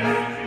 Amen.